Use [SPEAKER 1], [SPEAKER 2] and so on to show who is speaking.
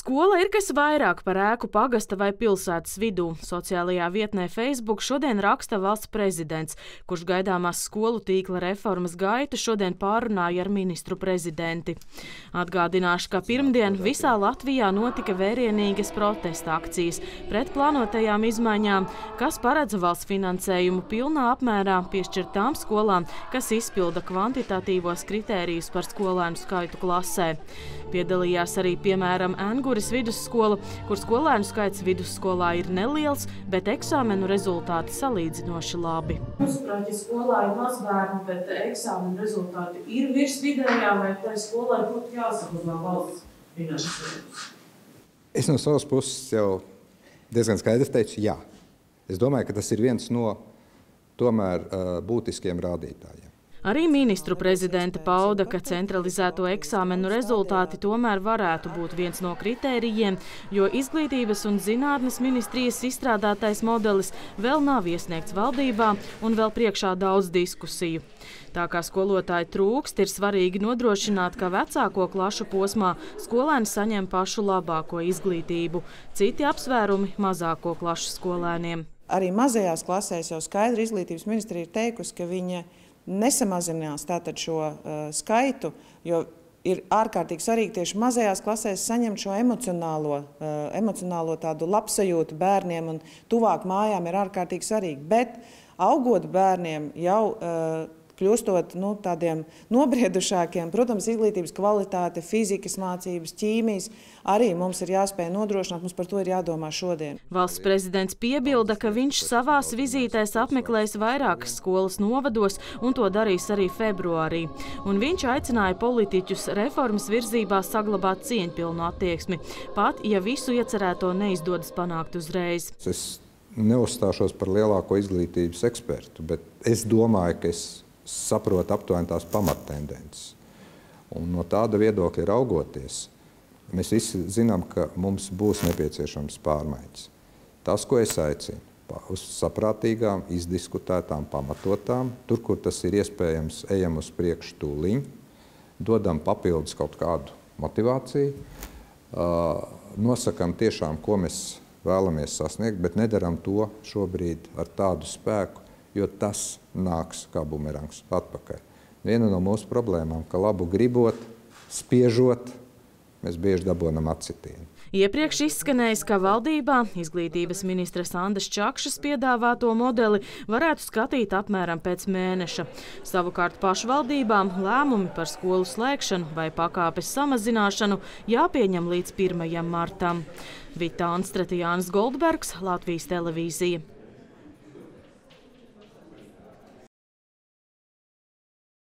[SPEAKER 1] Skola ir kas vairāk par ēku pagasta vai pilsētas vidū. Sociālajā vietnē Facebook šodien raksta valsts prezidents, kurš gaidāmās skolu tīkla reformas gaitu šodien pārunāja ar ministru prezidenti. Atgādināšu, ka pirmdien visā Latvijā notika vērienīgas protesta akcijas pret plānotajām izmaiņām, kas paredz valsts finansējumu pilnā apmērā piešķirt tām skolām, kas izpilda kvantitatīvos kritērijus par skolēnu skaitu klasē. Piedalījās arī, piemēram, Engu Unguris vidusskola, kur skolēnu skaits vidusskolā ir neliels, bet eksāmenu rezultāti salīdzinoši labi.
[SPEAKER 2] Mūsuprāt, ja skolā ir maz bērnu, bet eksāmenu rezultāti ir virs vidējā, vai tai skolai būtu jāsaglabā valsts finansējums?
[SPEAKER 3] Es no savas puses jau diezgan skaidri teicu, jā. Es domāju, ka tas ir viens no tomēr būtiskiem rādītājiem.
[SPEAKER 1] Arī ministru prezidenta pauda, ka centralizēto eksāmenu rezultāti tomēr varētu būt viens no kritērijiem, jo izglītības un zinātnes ministrijas izstrādātais modelis vēl nav iesniegts valdībā un vēl priekšā daudz diskusiju. Tā kā skolotāji trūkst, ir svarīgi nodrošināt, ka vecāko klašu posmā skolēni saņem pašu labāko izglītību, citi apsvērumi mazāko klašu skolēniem.
[SPEAKER 4] Arī mazajās klasēs jau skaidri izglītības ministrija ir teikusi, ka viņa nesamazinās tātad šo uh, skaitu, jo ir ārkārtīgi svarīgi tieši mazajās klasēs saņemt šo emocionālo, uh, emocionālo tādu labsajūtu bērniem un tuvāk mājām ir ārkārtīgi svarīgi. Bet augot bērniem jau uh, kļūstot nu, tādiem nobriedušākiem. Protams, izglītības kvalitāte, fizikas mācības, ķīmijas arī mums ir jāspēj nodrošināt. Mums par to ir jādomā šodien.
[SPEAKER 1] Valsts prezidents piebilda, ka viņš savās vizītēs apmeklēs vairākas skolas novados un to darīs arī februārī. Un viņš aicināja politiķus reformas virzībā saglabāt cieņpilnu attieksmi, pat ja visu iecerēto neizdodas panākt uzreiz.
[SPEAKER 3] Es neuzstāšos par lielāko izglītības ekspertu, bet es domāju, ka es saprot aptuveni tās pamattendences. Un no tāda viedokļa raugoties, mēs visi zinām, ka mums būs nepieciešams pārmaiņas. Tas, ko es aicinu, uz saprātīgām, izdiskutētām, pamatotām, tur, kur tas ir iespējams, ejam uz priekšu tūliņ, dodam papildus kaut kādu motivāciju, nosakam tiešām, ko mēs vēlamies sasniegt, bet nedaram to šobrīd ar tādu spēku, jo tas nāks kā bumerangs atpakaļ. Viena no mūsu problēmām, ka labu gribot, spiežot, mēs bieži dabonam atsitienu.
[SPEAKER 1] Iepriekš izskanējis, ka valdībā izglītības ministras Andas Čakšas piedāvāto modeli varētu skatīt apmēram pēc mēneša. Savukārt pašvaldībām lēmumi par skolu slēgšanu vai pakāpes samazināšanu jāpieņem līdz 1. martam. Vita Anstratijāns Goldbergs, Latvijas televīzija.